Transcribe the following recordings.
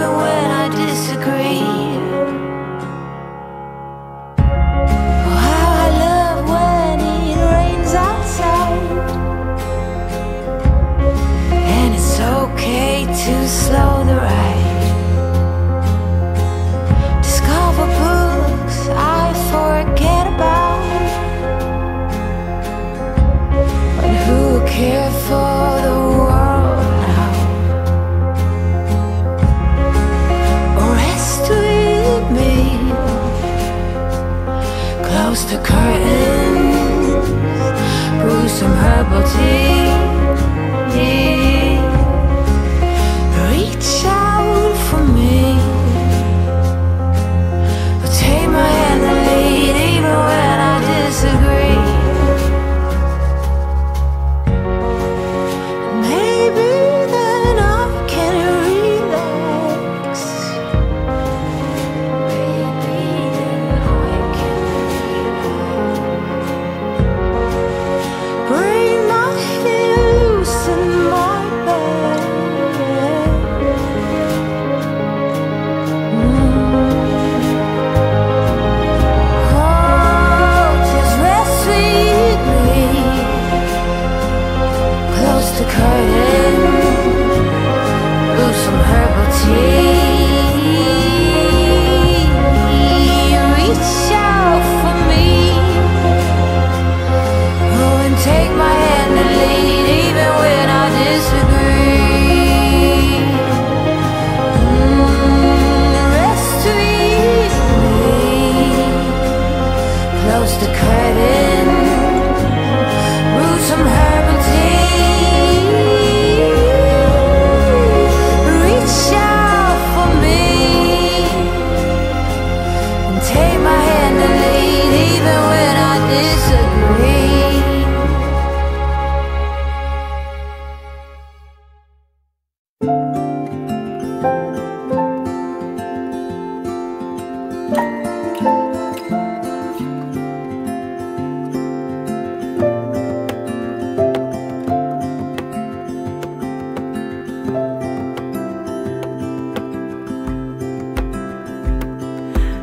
even when I disagree. How I love when it rains outside, and it's okay to slow.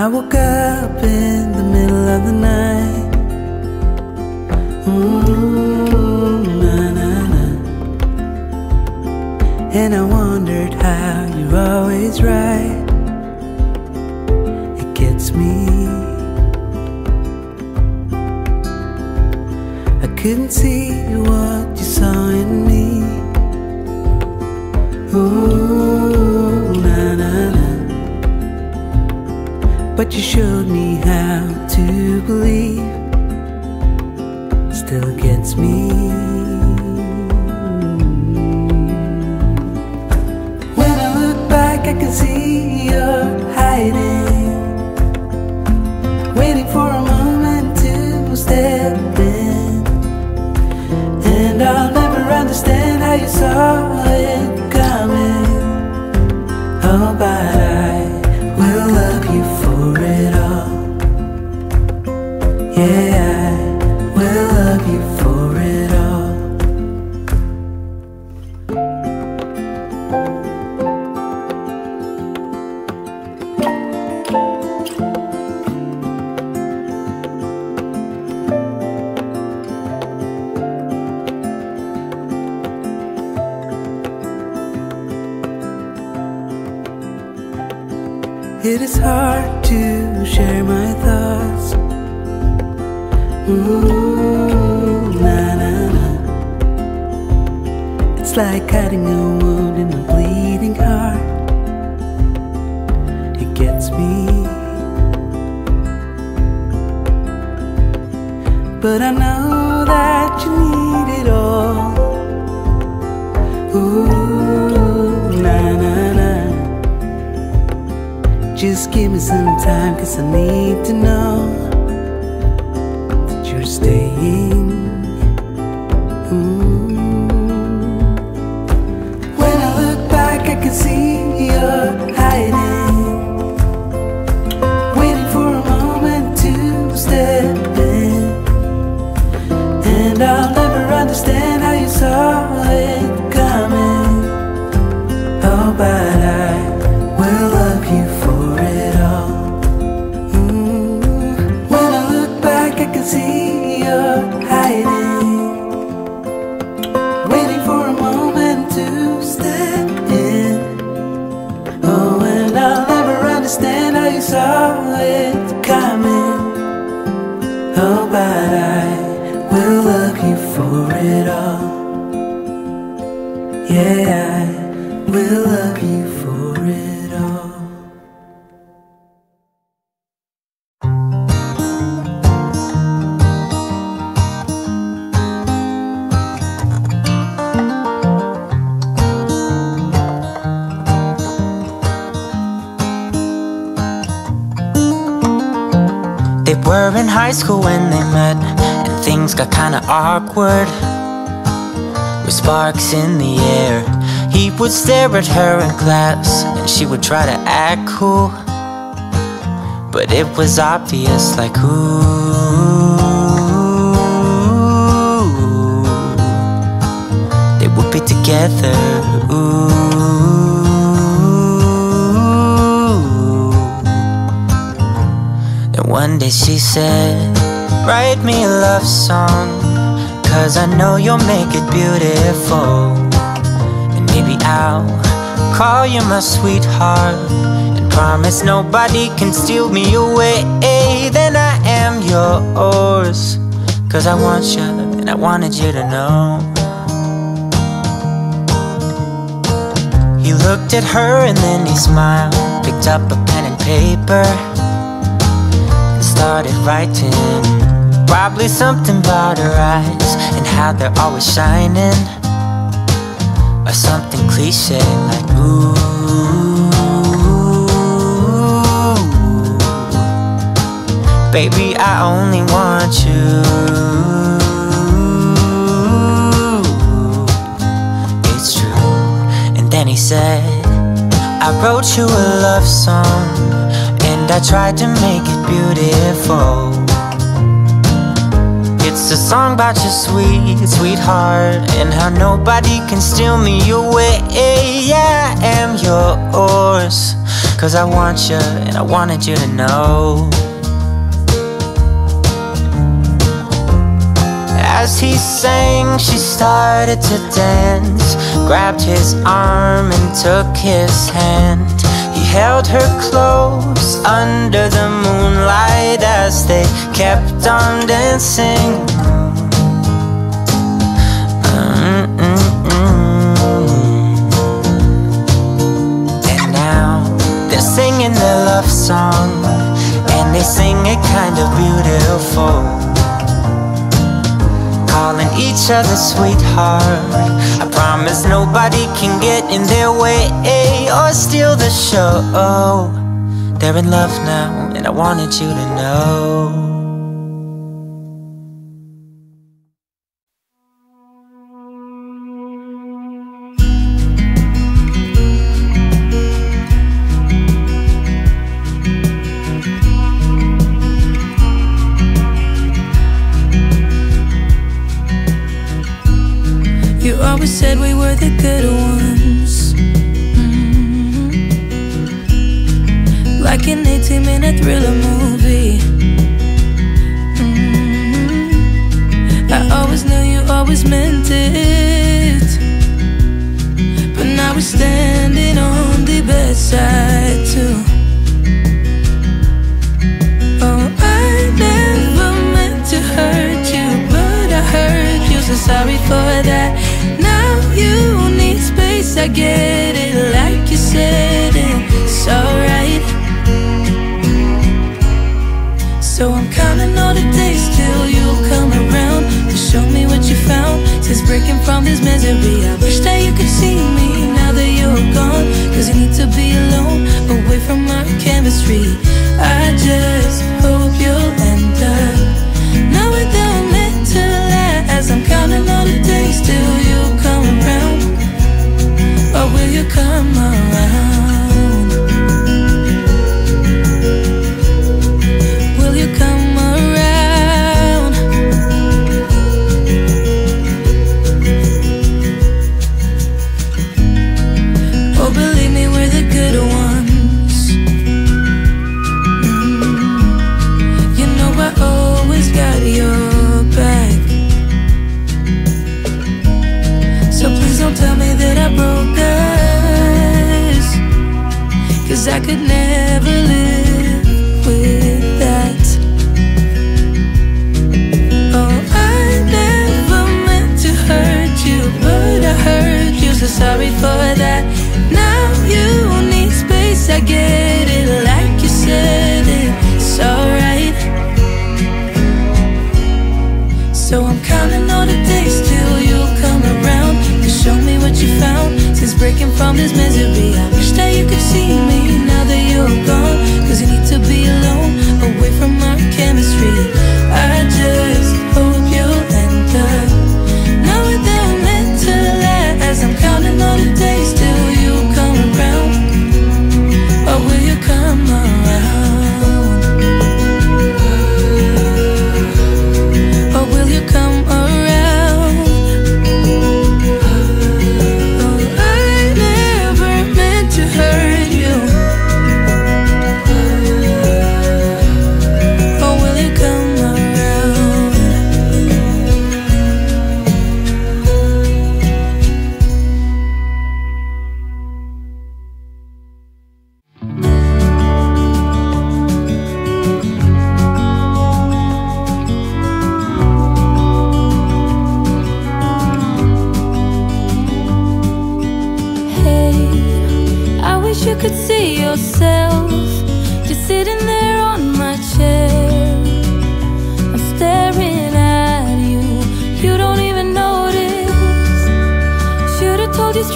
I woke up in the middle of the night. Mm. And I wondered how you're always right. It gets me. I couldn't see what you saw in me. Ooh. but you showed me how to believe. It is hard to share my thoughts. Ooh, na na na. It's like cutting a wound. gets me. But I know that you need it all. Ooh, na na na. Just give me some time, cause I need to know that you're staying. And Yeah, I will love you for it all. They were in high school when they met, and things got kinda awkward. With sparks in the air, he would stare at her in class, and she would try to act cool. But it was obvious, like, ooh. They would be together, ooh. Then one day she said, Write me a love song, cause I know you'll make it beautiful. And maybe I'll call you my sweetheart, and promise nobody can steal me away. Then I am yours, cause I want you, and I wanted you to know. He looked at her and then he smiled, picked up a pen and paper and started writing. Probably something about her eyes and how they're always shining. Or something cliche like, ooh. Baby, I only want you. It's true. And then he said, I wrote you a love song, and I tried to make it beautiful. It's a song about your sweet, sweetheart, and how nobody can steal me away. Yeah, I am yours, cause I want you, and I wanted you to know. As he sang, she started to dance. Grabbed his arm and took his hand. He held her close under the moonlight as they kept on dancing. And now they're singing their love song, and they sing it kind of beautiful each other sweetheart. I promise nobody can get in their way eh, or steal the show. They're in love now, and I wanted you to know. The good ones. Mhm. Like an 18 minute thriller movie. Mhm. I always knew you always meant it. But now we're standing on the bedside, too. Oh, I never I get it like you said it's alright. So I'm counting all the days till you come around To show me what you found. Since breaking from this misery I wish that you could see me now that you're gone. Cause you need to be alone Away from my chemistry.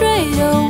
straight away.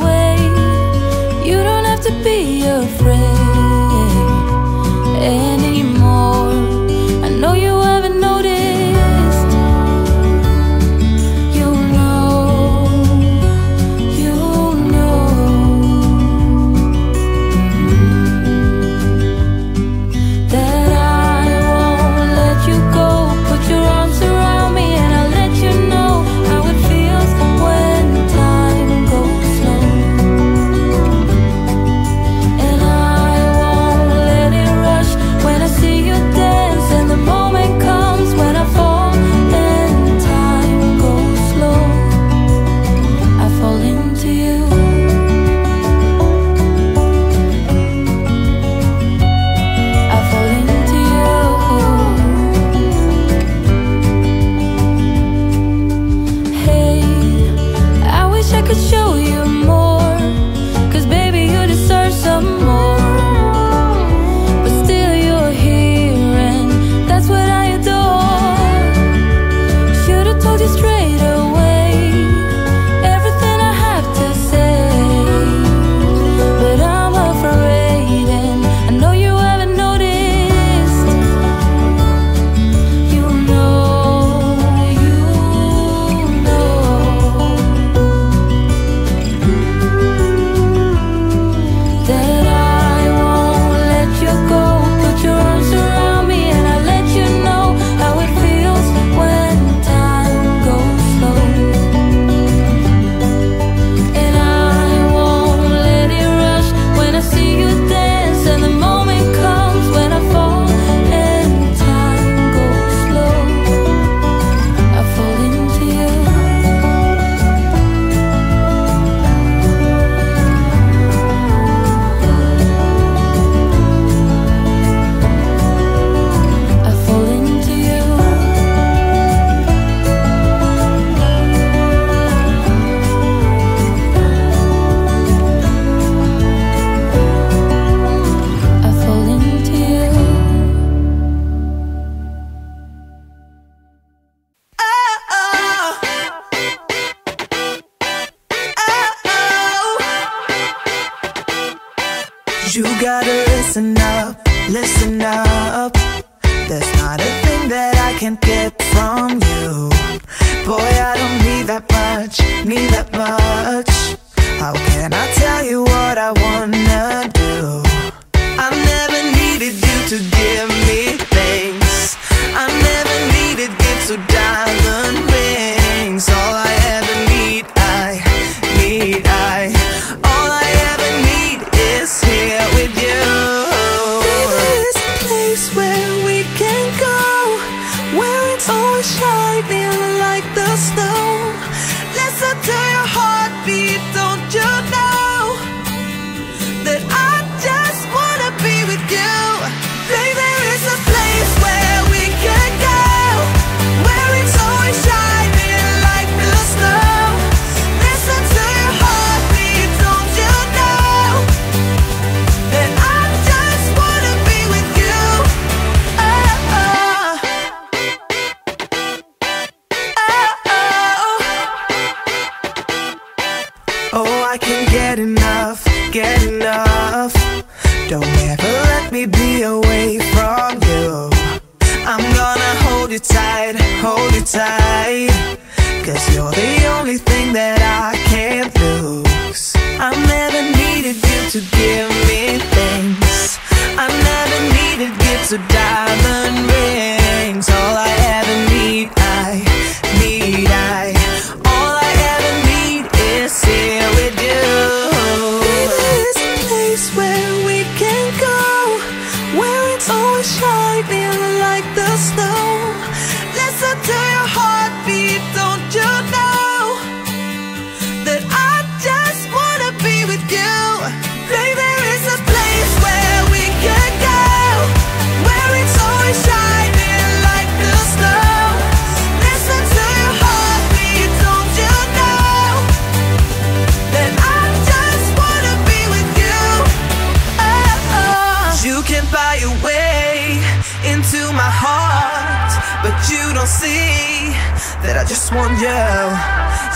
I just want you.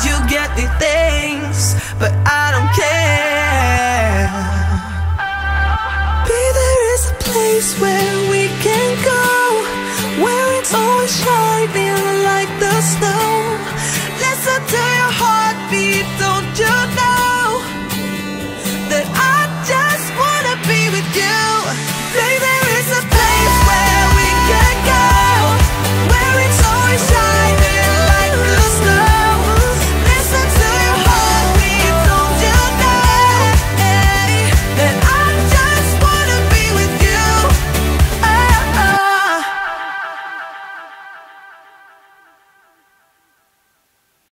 You get me things, but I don't care. Be there is a place where we can go.